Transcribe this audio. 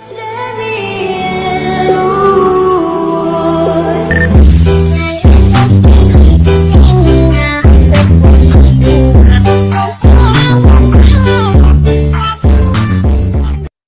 Today